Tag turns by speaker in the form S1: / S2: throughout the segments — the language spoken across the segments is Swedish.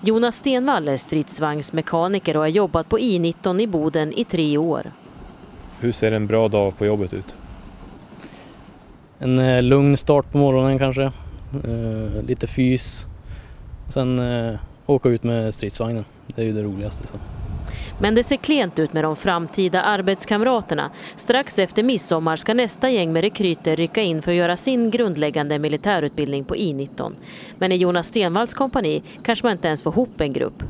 S1: Jonas Stenvall är stridsvagnsmekaniker och har jobbat på I19 i Boden i tre år.
S2: Hur ser en bra dag på jobbet ut?
S3: En eh, lugn start på morgonen kanske, eh, lite fys. Sen eh, åka ut med stridsvagnen, det är ju det roligaste. Så.
S1: Men det ser klent ut med de framtida arbetskamraterna. Strax efter midsommar ska nästa gäng med rekryter rycka in för att göra sin grundläggande militärutbildning på I19. Men i Jonas Stenvalls kompani kanske man inte ens får ihop en grupp.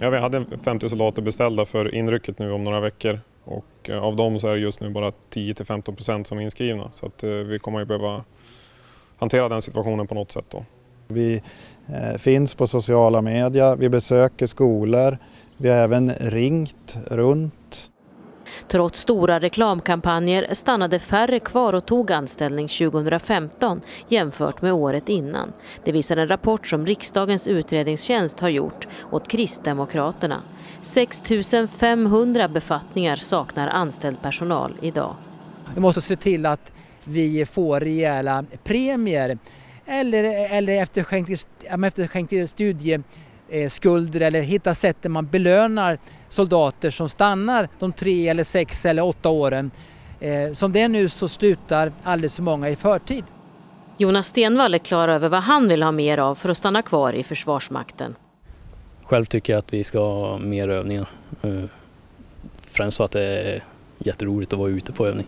S4: Ja, vi hade 50 soldater beställda för inrycket nu om några veckor och eh, av dem så är det just nu bara 10-15 procent som är inskrivna så att eh, vi kommer att behöva hantera den situationen på något sätt. Då.
S5: Vi eh, finns på sociala medier, vi besöker skolor, vi har även ringt runt.
S1: Trots stora reklamkampanjer stannade färre kvar och tog anställning 2015 jämfört med året innan. Det visar en rapport som riksdagens utredningstjänst har gjort åt Kristdemokraterna. 6 500 befattningar saknar anställd personal idag.
S6: Vi måste se till att vi får rejäla premier eller, eller efterskänkt studieskulder eller hitta sätt där man belönar soldater som stannar de tre eller sex eller åtta åren. Eh, som det är nu så slutar alldeles för många i förtid.
S1: Jonas Stenvall är klar över vad han vill ha mer av för att stanna kvar i Försvarsmakten.
S3: Själv tycker jag att vi ska ha mer övningar. Eh, främst för att det är jätteroligt att vara ute på övning.